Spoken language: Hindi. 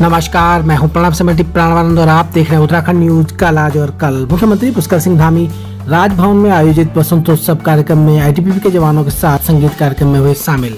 नमस्कार, मैं हूँ प्रणब समृद्धि प्राणवानंद और आप देख रहे हैं उत्तराखंड न्यूज़ कल आज और कल। मुख्यमंत्री पुष्कर सिंह धामी राजभवन में आयोजित वसंतोत्सव कार्यक्रम में आईटीबीपी के जवानों के साथ संगीत कार्यक्रम में हुए शामिल।